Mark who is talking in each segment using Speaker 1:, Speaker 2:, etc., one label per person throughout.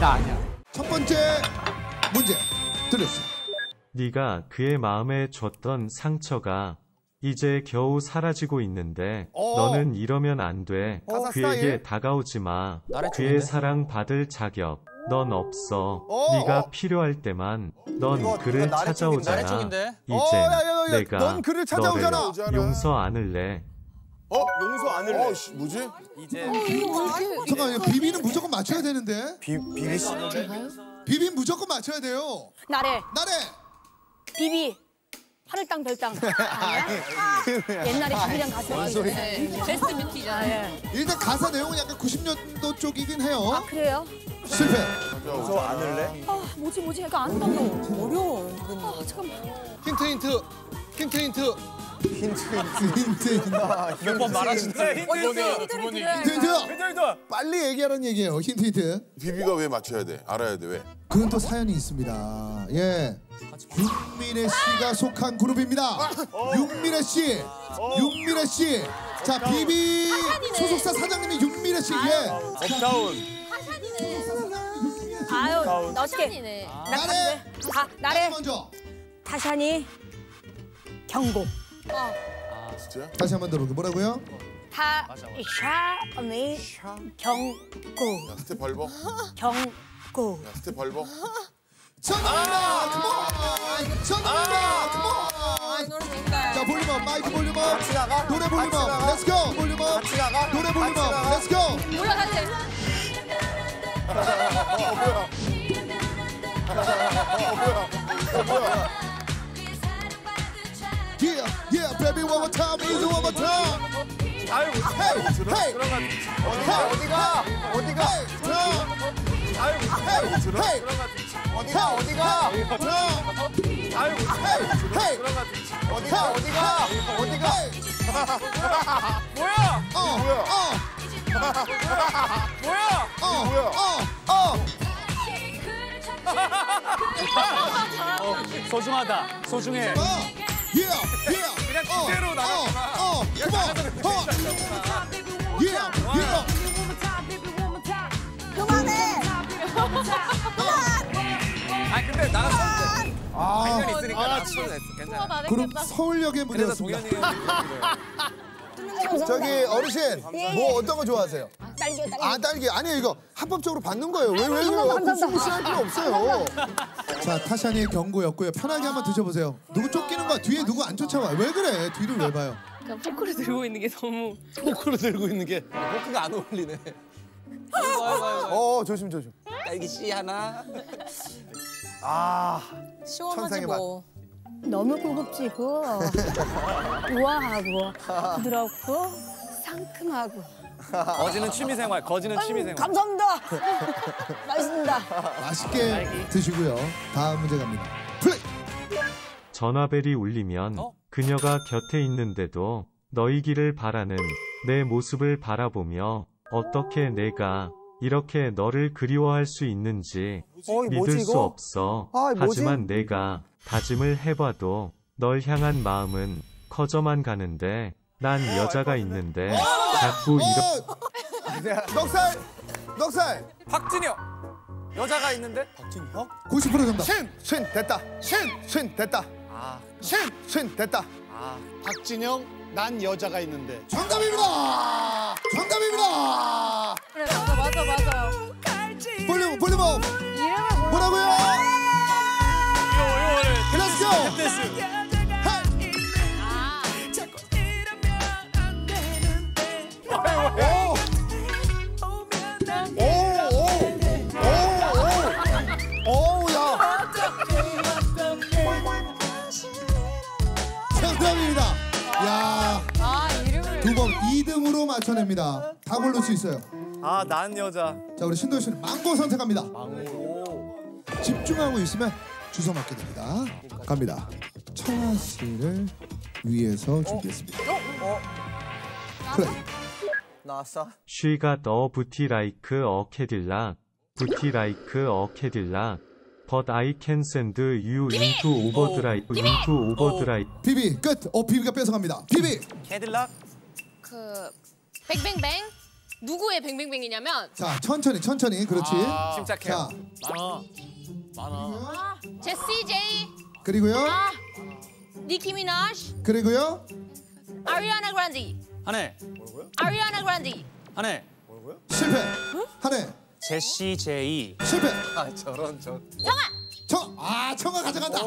Speaker 1: 나 아니야.
Speaker 2: 첫 번째 문제 드렸어요.
Speaker 3: 네가 그의 마음에 줬던 상처가 이제 겨우 사라지고 있는데
Speaker 2: 어.
Speaker 3: 너는 이러면 안 돼.
Speaker 2: 가사
Speaker 3: 그에게? 다가오지 마. 그의? 사랑 받을 자격 넌 없어.
Speaker 2: 어,
Speaker 3: 네가
Speaker 2: 어.
Speaker 3: 필요할 때만 넌
Speaker 4: 이거-
Speaker 3: 그를
Speaker 4: 이거 나래 쪽인데?
Speaker 3: 찾아오잖아.
Speaker 1: 나래?
Speaker 3: 이제
Speaker 2: 어, 야, 야, 야, 야,
Speaker 3: 내가
Speaker 2: 넌 그를 찾아오잖아.
Speaker 3: 너를 용서 않을래.
Speaker 4: 어? 용서 안 할래. 어, 씨, 뭐지?
Speaker 2: 잠깐 이거 비비는 무조건 맞춰야 되는데.
Speaker 4: 비, 비비 씨.
Speaker 2: 비비 무조건 맞춰야 돼요.
Speaker 5: 나래
Speaker 2: 나래.
Speaker 5: 비비 하늘땅 별땅? 옛날에 비비랑 가수였는데 best beauty잖아 예.
Speaker 2: 일단 가사 내용은 약간 90년도 쪽이긴 해요.
Speaker 5: 아 그래요?
Speaker 2: 실패.
Speaker 4: 용서 안 할래?
Speaker 5: 아 뭐지 뭐지 약간 안 나도 어려워 아 잠깐만
Speaker 6: 힌트 힌트 힌트 힌트
Speaker 2: 힌트.
Speaker 6: 몇번 말하신다
Speaker 5: 힌트를 드려야
Speaker 2: 힌트. 빨리 얘기하라는 얘기예요. 힌트 힌트.
Speaker 4: 비비가 왜 맞춰야 돼? 알아야 돼, 왜?
Speaker 2: 그건 또 사연이 있습니다. 예. 윤미래 씨가 속한 그룹입니다. 윤미래 씨. 윤미래 씨. 자, 비비 소속사 사장님이 윤미래 씨. 예.
Speaker 4: 업다운.
Speaker 5: 아유 나 어떻게 나
Speaker 2: 나래. 나래
Speaker 5: 나래
Speaker 2: 먼저.
Speaker 5: 타샤니 경고
Speaker 4: 진짜?
Speaker 2: 다시 한 번 들어볼게요. 뭐라고요?
Speaker 5: 타샤니 경고
Speaker 4: 야, 스텝 밟어.
Speaker 5: 경고
Speaker 4: 야, 스텝 밟어.
Speaker 2: 정답입니다. come on. 정답입니다. come on. 자, volume up. 마이크 volume up. 노래 volume up. let's go. volume up. 노래 volume up. let's go.
Speaker 5: 몰라 다시
Speaker 2: Yeah, baby, one more time, easy one more time.
Speaker 4: 아이고,
Speaker 2: Hey, hey,
Speaker 4: 어디가? 어디가? 어디가? 아이고,
Speaker 2: hey, hey,
Speaker 4: 어디가? 어디가? 아이고,
Speaker 2: hey, hey.
Speaker 4: 어디가? 어디가? 어디가?
Speaker 2: 어, 어,
Speaker 4: 뭐야?
Speaker 2: 어,
Speaker 4: 뭐야?
Speaker 2: 어, 어.
Speaker 1: 소중하다. 소중해.
Speaker 2: 어. Yeah, yeah. 그냥
Speaker 4: 그대로 나갔구나.
Speaker 2: 어, 어, come on, 어. Yeah, yeah.
Speaker 5: 그만해
Speaker 1: 아 근데 나갔었는데.
Speaker 2: 아,
Speaker 1: 있으니까 나갔어. 괜찮아.
Speaker 2: 그럼 서울역의 무대였습니다.
Speaker 1: 동현이
Speaker 2: 저기 어르신, 뭐 어떤 거 좋아하세요?
Speaker 5: 딸기요 딸기.
Speaker 2: 아 딸기. 아니에요 이거. 합법적으로 받는 거예요. 왜왜 그래요
Speaker 5: 감사합니다.
Speaker 2: 무시할 필요 없어요. 자 타샤니의 경고였고요. 편하게 한번 드셔보세요. 누구 쫓기는 거야? 뒤에 누구 안 쫓아와? 왜 그래? 뒤를 왜 봐요?
Speaker 7: 포크를 들고 있는 게 너무
Speaker 6: 포크로 들고 있는 게
Speaker 1: 포크가 안 어울리네.
Speaker 2: 어 조심 조심.
Speaker 1: 딸기 씨 하나.
Speaker 7: 시원하지 뭐.
Speaker 5: 너무 고급지고 우아하고 부드럽고 상큼하고
Speaker 1: 거지는 취미생활. 거지는 취미생활.
Speaker 5: 감사합니다 맛있습니다
Speaker 2: 맛있게 드시고요 다음 문제 갑니다 플레이
Speaker 3: 전화벨이 울리면
Speaker 1: 어?
Speaker 3: 그녀가 곁에 있는데도 너이기를 바라는 내 모습을 바라보며 어떻게 내가 이렇게 너를 그리워할 수 있는지 믿을 수 없어. 하지만 내가 다짐을 해봐도 널 향한 마음은 커져만 가는데 난 여자가 있는데 자꾸 이렇게
Speaker 2: 어 넉살! 넉살!
Speaker 1: 박진영. 여자가 있는데?
Speaker 2: 90% 정답.
Speaker 6: 신! 됐다. 신 신 됐다.
Speaker 1: 아.
Speaker 6: 신 신 됐다.
Speaker 1: 아.
Speaker 6: 박진영 난 여자가 있는데.
Speaker 2: 정답입니다! 정답입니다!
Speaker 7: 그래 맞아 맞아 맞아.
Speaker 2: 볼륨 볼륨 업! 뭐라고요? Let's go 헤이. 맞춰냅니다. 다 고를 수 있어요.
Speaker 1: 아, 난 여자.
Speaker 2: 자, 우리 신도현 씨는 망고 선택합니다. 집중하고 있으면 주워 맞게 됩니다. 갑니다. 청아 씨를 위해서 준비했습니다. 플레이.
Speaker 4: 나왔어?
Speaker 3: She got a booty like a Cadillac, booty like a Cadillac. But I can send you into overdrive, into overdrive.
Speaker 2: 비비 끝. 어 비비가 뺏어갑니다. 비비.
Speaker 1: 캐딜락?
Speaker 7: 그 뱅뱅뱅 누구의 뱅뱅뱅이냐면
Speaker 2: 자 천천히 천천히 그렇지.
Speaker 1: 침착해요.
Speaker 2: 자
Speaker 1: 많아. 많아.
Speaker 7: 제시 제이,
Speaker 2: 그리고요
Speaker 7: 아, 니키 미나시,
Speaker 2: 그리고요
Speaker 7: 아리아나 그란디,
Speaker 1: 한해.
Speaker 7: 아리아나 그란디.
Speaker 1: 한해.
Speaker 2: 실패. 한해
Speaker 1: 제시 제이.
Speaker 2: 실패.
Speaker 4: 아 저런 저.
Speaker 2: 청, 아 청아 가져간다.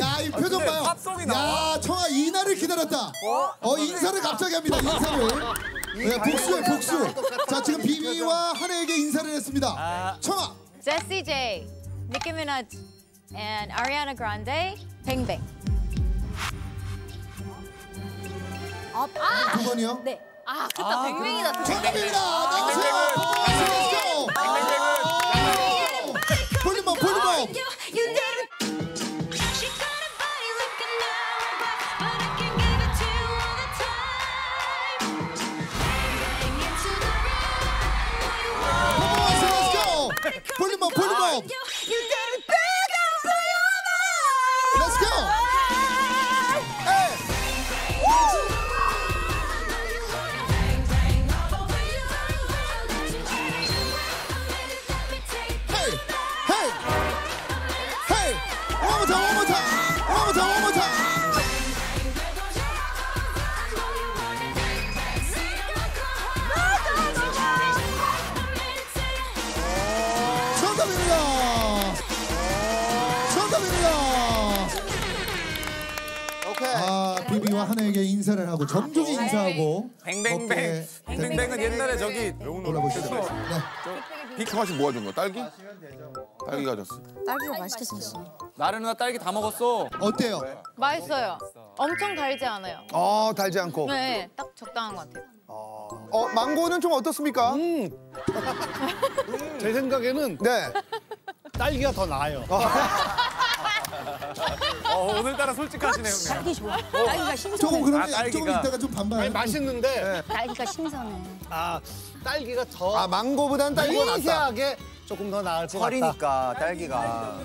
Speaker 2: 야 이 표정
Speaker 1: 근데
Speaker 2: 봐요.
Speaker 1: 팝송이 나와.
Speaker 2: 야 청아 이날을 기다렸다. 어 인사를 갑자기 합니다. 인사를. 네, 복수해 복수. 자 지금 비비와 한혜에게 인사를 했습니다.
Speaker 1: 아.
Speaker 2: 청아
Speaker 8: Jessie J, Nicki Minaj, and Ariana Grande, Bang Bang.
Speaker 2: 두 번이요.
Speaker 8: 네.
Speaker 7: 아, 그다 뱅뱅이다.
Speaker 2: 정답입니다. 나오세 One more time, one more time, one more time, one more time. 정답입니다. 정답입니다.
Speaker 4: 오케이.
Speaker 2: 아, 비비와 한혜에게 인사를 하고 정중히 인사하고
Speaker 1: 뱅뱅뱅. 뱅뱅뱅은 옛날에 저기
Speaker 2: 올라보시죠. 네.
Speaker 9: 청아 씨 뭐가 준 거? 딸기? 딸기 가 졌어.
Speaker 5: 딸기가 맛있게 생겼어.
Speaker 1: 나른 누나 딸기 다 먹었어.
Speaker 2: 어때요?
Speaker 8: 맛있어요. 엄청 달지 않아요.
Speaker 6: 어 달지 않고.
Speaker 8: 네, 딱 적당한 것 같아요.
Speaker 4: 어 망고는 좀 어떻습니까?
Speaker 6: 제 생각에는
Speaker 4: 네.
Speaker 6: 딸기가 더 나아요.
Speaker 1: 어, 오늘따라 솔직하시네 형님.
Speaker 5: 딸기 좋아. 딸기가 신선해.
Speaker 2: 조금 그러면
Speaker 1: 아, 딸기가.
Speaker 2: 조금 이따가 좀 반발.
Speaker 6: 아니 맛있는데
Speaker 5: 딸기가 신선해.
Speaker 6: 아 딸기가 더
Speaker 4: 아 망고보단 딸기가 낫다.
Speaker 6: 미세하게 조금 더 나을 것 같다.
Speaker 4: 철이니까 딸기가.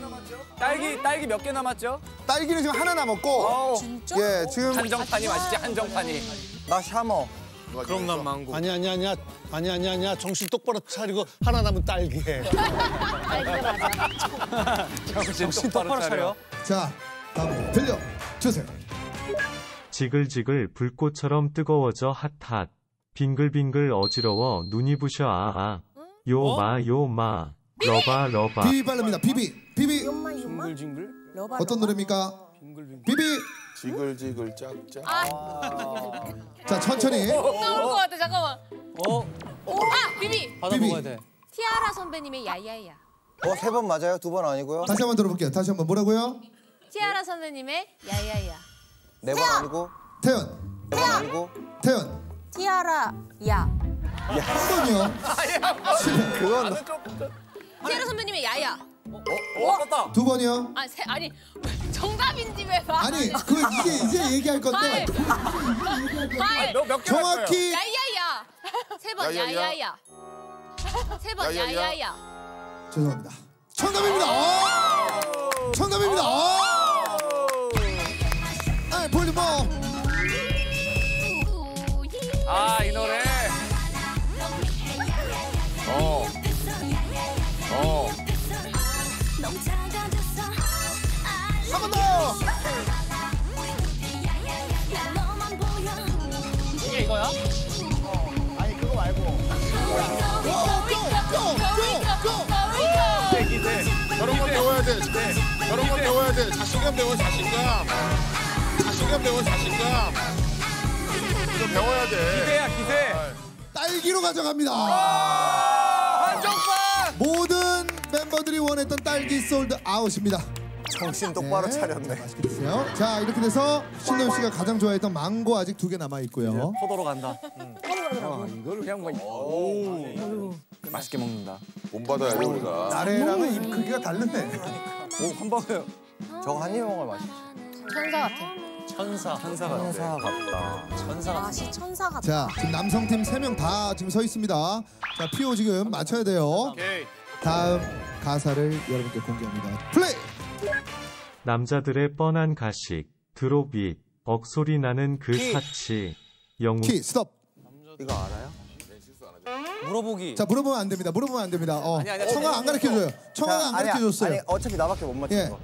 Speaker 1: 딸기 딸기 몇 개 남았죠?
Speaker 4: 딸기는 지금 하나 남았고.
Speaker 1: 어우.
Speaker 4: 예 지금
Speaker 1: 한정판이 맛있지 한정판이.
Speaker 4: 나 샤머.
Speaker 1: 그럼 난 망고.
Speaker 6: 아니 아니 아니야 아니 아니 아니야 정신 똑바로 차리고 하나 남은.
Speaker 8: 딸기가 맞아.
Speaker 1: 정신 똑바로 차려.
Speaker 2: 자, 다음 들려 주세요.
Speaker 3: 지글지글 불꽃처럼 뜨거워져 핫핫. 빙글빙글 어지러워 눈이 부셔 아아. U ma U ma. lover lover.
Speaker 2: 비비 빠릅니다. 비비, 비비.
Speaker 1: 징글징글.
Speaker 5: lover
Speaker 2: 어떤 노래입니까? 비비.
Speaker 9: 지글지글 짝짝.
Speaker 2: 자, 천천히.
Speaker 7: 나올 것 같아. 잠깐만.
Speaker 1: 어?
Speaker 7: 아, 비비.
Speaker 1: 받아
Speaker 2: 비비.
Speaker 1: 먹어야 돼.
Speaker 7: 티아라 선배님의 야야야.
Speaker 4: 어세 번 맞아요? 두 번 아니고요?
Speaker 2: 다시 한 번 들어볼게요. 다시 한 번 뭐라고요?
Speaker 7: 티아라 선배님의 야야야.
Speaker 4: 네 번 아니고
Speaker 2: 태연,
Speaker 4: 네번 아니고
Speaker 5: 티아라 야.
Speaker 2: 한 번이요. 실패.
Speaker 4: 그건
Speaker 7: 티아라 선배님의 야야.
Speaker 1: 어? 떴다.
Speaker 2: 두 번이요.
Speaker 7: 아, 세, 아니 정답인지 왜 봐?
Speaker 2: 아니, 그 이제 이제 얘기할 건데
Speaker 7: 하이.
Speaker 1: 몇몇 개.
Speaker 2: 정확히
Speaker 7: 야야야. 세 번
Speaker 9: 야야야.
Speaker 7: 야야야. 세 번
Speaker 9: 야야야.
Speaker 7: 야야야.
Speaker 2: 죄송합니다. 정답입니다. 아! 정답입니다.
Speaker 9: 자신감 배워 자신감. 자신감 배워 자신감. 이거 배워야 돼.
Speaker 1: 기대야 기대.
Speaker 2: 딸기로 가져갑니다.
Speaker 1: 한정판.
Speaker 2: 모든 멤버들이 원했던 딸기 솔드 아웃입니다.
Speaker 4: 정신 똑바로
Speaker 2: 네.
Speaker 4: 차렸네.
Speaker 2: 맛있게 드세요. 자 이렇게 돼서 신동 씨가 가장 좋아했던 망고 아직 두 개 남아 있고요.
Speaker 1: 포도로 간다. 아, 이걸 그냥 뭐. 오. 맛있게 먹는다.
Speaker 9: 못 받아야 돼 우리가.
Speaker 4: 나래랑은 입 크기가 다르네.
Speaker 1: 오한 번에
Speaker 4: 저거 한입 먹을 맛이.
Speaker 8: 천사 같아.
Speaker 1: 천사 천사 같아.
Speaker 4: 천사 같다.
Speaker 1: 천사 같아.
Speaker 5: 맛이 천사 같아.
Speaker 2: 자 지금 남성팀 세 명 다 지금 서 있습니다. 자 피오 지금 맞춰야 돼요.
Speaker 1: 오케이.
Speaker 2: 다음 가사를 여러분께 공개합니다. 플레이.
Speaker 3: 남자들의 뻔한 가식. drop it. 억소리 나는 그
Speaker 1: 키.
Speaker 3: 사치. 영웅.
Speaker 2: 키 스톱.
Speaker 4: 이거 알아요?
Speaker 1: 물어보기.
Speaker 2: 자 물어보면 안 됩니다. 물어보면 안 됩니다. 어.
Speaker 1: 아니, 아니,
Speaker 2: 청아 안 가르쳐 줘요. 청아가 안
Speaker 4: 아니야,
Speaker 2: 가르쳐 줬어요.
Speaker 4: 아니 어차피 나밖에 못 맞추는
Speaker 2: 예.
Speaker 4: 거.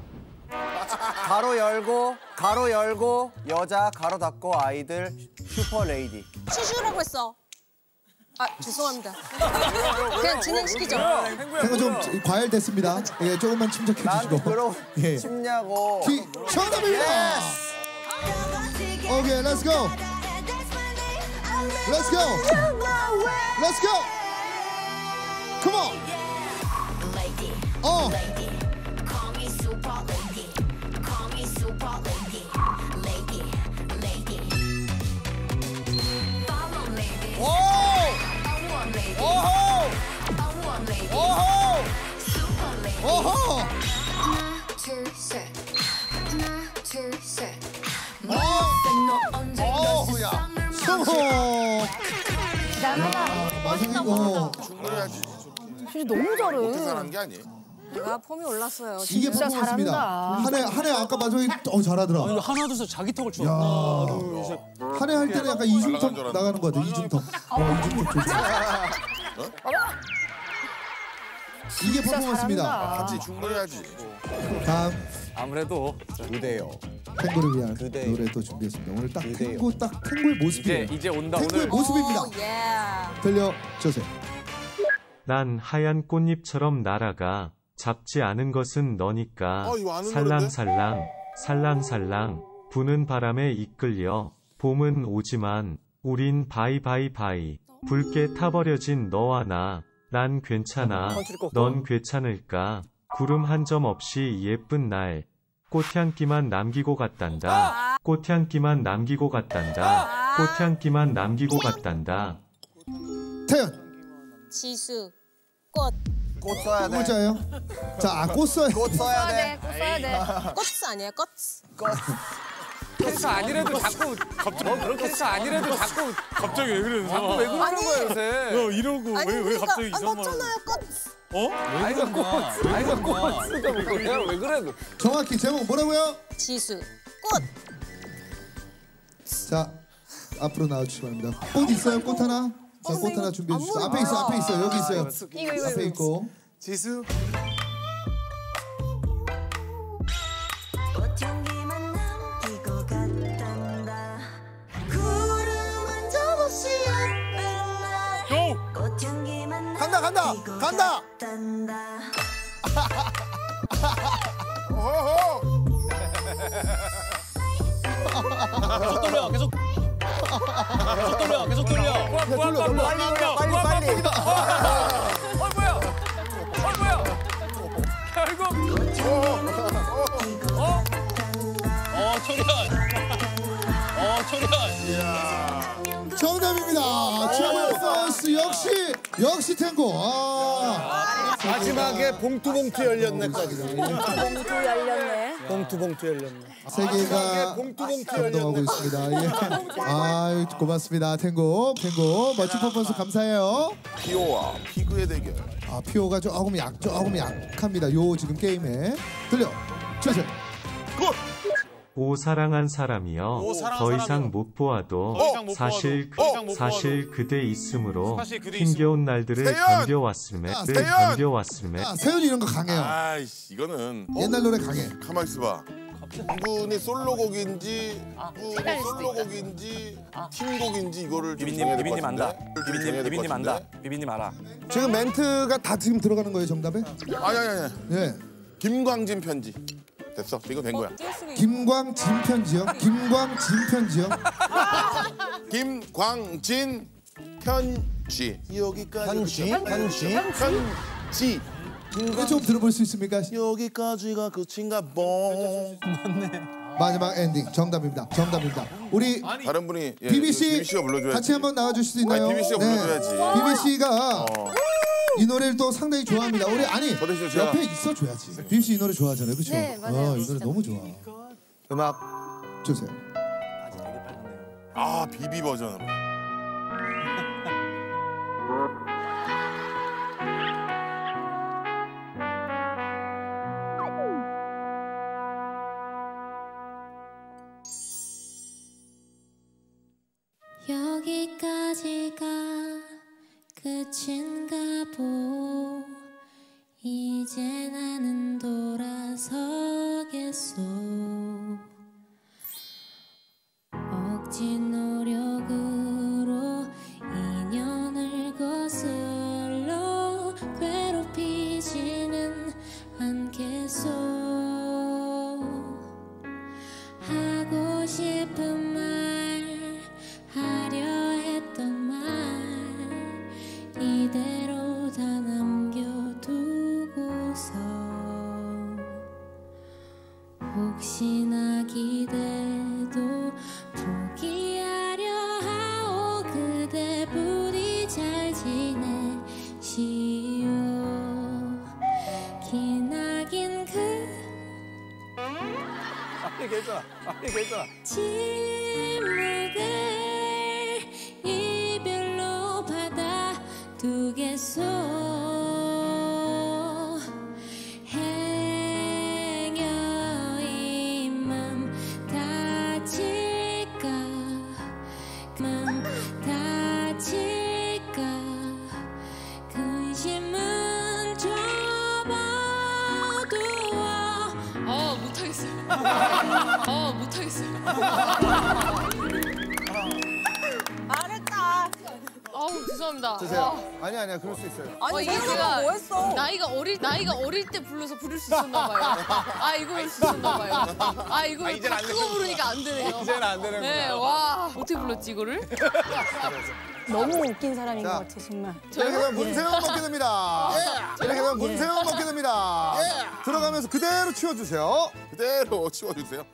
Speaker 4: 가로 열고 가로 열고 여자 가로 닫고 아이들 슈퍼 레이디.
Speaker 5: 슈슈라고 했어. 아 죄송합니다. 그냥 진행시키죠.
Speaker 2: 탱고 좀 과열됐습니다. 예, 조금만 침착해 주시고. 예.
Speaker 4: 싶냐고.
Speaker 2: 기 정답입니다. 오케이, 렛츠 고. 렛츠 고. 렛츠 고. 컴온. 어. 오호.
Speaker 4: 어우야.
Speaker 2: 성호.
Speaker 8: 잘한다.
Speaker 2: 마성이고.
Speaker 9: 충분해야지.
Speaker 5: 진짜 너무 잘해.
Speaker 9: 게 아니에요.
Speaker 5: 내가 폼이 올랐어요.
Speaker 2: 이게
Speaker 5: 진짜. 잘한다.
Speaker 2: 한해 한해 아까 마성이 어 잘하더라.
Speaker 1: 아니, 하나 둘셋 자기 턱을. 하나 둘 셋.
Speaker 2: 한해 할 때는 약간 이중턱 나가는 거 같아. 이중턱. 어, 이중턱 조심. 이게 퍼포먼스입니다.
Speaker 9: 하지 충분해야지.
Speaker 2: 다음
Speaker 1: 아무래도
Speaker 4: 그대요.
Speaker 2: 탱고를 위한
Speaker 4: 그대.
Speaker 2: 노래 또 준비했습니다. 오늘 딱
Speaker 4: 그대요.
Speaker 2: 탱고 딱 탱고의
Speaker 1: 이제
Speaker 2: 모습이에요.
Speaker 1: 이제 온다
Speaker 2: 탱고의
Speaker 1: 오늘.
Speaker 2: 모습입니다.
Speaker 5: 오, 예.
Speaker 2: 들려 주세요.
Speaker 3: 난 하얀 꽃잎처럼 날아가 잡지 않은 것은 너니까
Speaker 9: 어, 이거 아는
Speaker 3: 살랑살랑 살랑살랑 부는 바람에 이끌려 봄은 오지만 우린 바이바이바이 붉게 타버려진 너와 나 난 괜찮아 넌 괜찮을까 구름 한 점 없이 예쁜 날 꽃향기만 남기고 갔단다 꽃향기만 남기고 갔단다 꽃향기만 남기고 갔단다
Speaker 2: 태연
Speaker 5: 지수, 꽃,
Speaker 4: 꽃 써야 돼.
Speaker 2: 글자예요. 자, 아, 꽃 써요.
Speaker 4: 꽃 써야 돼.
Speaker 8: 네, 꼭 써야 돼.
Speaker 5: 꽃 아니에요? 꽃.
Speaker 1: 캐릭터 아니래도 자꾸 갑자기 너 그런 캐릭터 아니래도 자꾸
Speaker 10: 갑자기 왜 그러는
Speaker 1: 자꾸? 왜 그러는 거야 요새.
Speaker 10: 야, 이러고
Speaker 5: 아니
Speaker 10: 왜, 왜
Speaker 5: 그러니까
Speaker 10: 갑자기
Speaker 5: 아,
Speaker 10: 이상한 말
Speaker 5: 맞잖아요. 꽃.
Speaker 10: 어?
Speaker 1: 아이가 꽃, 아이가 꽃 뭐야? 왜 그래?
Speaker 2: 정확히 제목 뭐라고요?
Speaker 5: 지수, 꽃.
Speaker 2: 자, 앞으로 나와주시기 바랍니다. 꽃 있어요? 꽃 하나? 자, 꽃 하나 준비해 주시고. 앞에 있어, 앞에 있어, 여기 있어요.
Speaker 8: 이거
Speaker 2: 앞에. 있고.
Speaker 4: 지수. 간다.
Speaker 1: 계속 돌려, 계속. 계속 돌려, 계속 돌려.
Speaker 4: 돌려, 돌려. 빨리 돌려, 빨리, 빨리.
Speaker 1: 어 뭐야? 어 뭐야? 결국 어 초련. 어 초련.
Speaker 2: 정답입니다. 최고의 퍼스 역시 역시 탱고. 아,
Speaker 6: 마지막에 봉투 봉투 열렸네까지.
Speaker 5: 봉투 열렸네.
Speaker 6: 봉투 봉투 열렸네.
Speaker 2: 세계가
Speaker 6: 봉투 봉투
Speaker 2: 감동하고
Speaker 6: 열렸네.
Speaker 2: 있습니다. 예. 아, 고맙습니다. 탱고, 탱고 멋진 퍼포먼스 감사해요.
Speaker 9: 피오와 피그의 대결.
Speaker 2: 아, 피오가 조금 약, 조금 약합니다. 요 지금 게임에 들려 주세요.
Speaker 3: 오 사랑한 사람이여
Speaker 10: 오 사랑한
Speaker 3: 더 이상
Speaker 10: 사람이여.
Speaker 3: 못 보아도
Speaker 10: 못
Speaker 3: 사실
Speaker 10: 이상 못
Speaker 3: 사실 그대 있음으로
Speaker 10: 사실 그대
Speaker 3: 힘겨운 날들을
Speaker 9: 세연!
Speaker 3: 견뎌왔음에
Speaker 2: 아,
Speaker 3: 늘
Speaker 2: 세연!
Speaker 3: 견뎌왔음에
Speaker 2: 아, 세윤이 이런 거 강해요.
Speaker 9: 아이씨 이거는
Speaker 2: 옛날 노래 강해.
Speaker 9: 가만 있어봐. 이분이 솔로곡인지 이분이
Speaker 8: 헷갈릴 수도
Speaker 9: 솔로곡인지 팀곡인지 이거를 좀
Speaker 1: 비비님, 비비님 안다. 비비님, 비비님 안다. 비비님 알아.
Speaker 2: 지금 멘트가 다 지금 들어가는 거예요, 정답에?
Speaker 9: 아니 아니 아니.
Speaker 2: 예.
Speaker 9: 김광진 편지. 됐어. 이거 된 거야.
Speaker 2: 김광진 편지요? 김광진 편지요?
Speaker 9: 김광진 편지. 여기까지.
Speaker 4: 편지? 편지?
Speaker 9: 편지.
Speaker 2: 이거 좀 들어볼 수 있습니까?
Speaker 9: 여기까지가 끝인가 뽕.
Speaker 2: 마지막 엔딩 정답입니다. 정답입니다. 우리
Speaker 9: 다른 분이 예,
Speaker 2: BBC
Speaker 9: BBC가 불러줘야지.
Speaker 2: 같이 한번 나와주실 수 있나요?
Speaker 9: 아니, BBC 가 불러줘야지.
Speaker 2: BBC가
Speaker 9: 어.
Speaker 2: 이 노래를 또 상당히 좋아합니다. 우리 아니 옆에 있어줘야지. BBC 이 노래 좋아하잖아요, 그렇죠?
Speaker 8: 네, 맞아요.
Speaker 2: 어, 이 노래 너무 좋아.
Speaker 4: 음악
Speaker 2: 주세요.
Speaker 9: 아 비비 버전으로.
Speaker 11: 여기까지가 끝인 가
Speaker 6: 아니 괜찮아. 아니 괜찮아.
Speaker 11: 침묵을 이별로 받아두겠소 어
Speaker 7: 못하겠어요.
Speaker 5: 말했다.
Speaker 7: 아우 죄송합니다.
Speaker 4: 드세요. 아니 아니야 그럴 수 있어요.
Speaker 7: 어,
Speaker 5: 아니
Speaker 7: 이게 제가
Speaker 5: 뭐 했어?
Speaker 7: 나이가 어릴 나이가 어릴 때 불러서 부를 수 있었나 봐요. 아 이거 할수 있었나 봐요. 아 이거
Speaker 6: 안
Speaker 7: 그거 부르니까 안 되네요.
Speaker 6: 이제는 안 되는구나.
Speaker 7: 네, 와 어떻게 불렀지 이거를?
Speaker 5: 너무 웃긴 사람인
Speaker 4: 자.
Speaker 5: 것 같아 정말.
Speaker 4: 이렇게 되면 문세영 먹게 됩니다. 이렇게 되면 문세영 먹게 됩니다. 들어가면서 그대로 치워주세요.
Speaker 9: 그대로 치워주세요.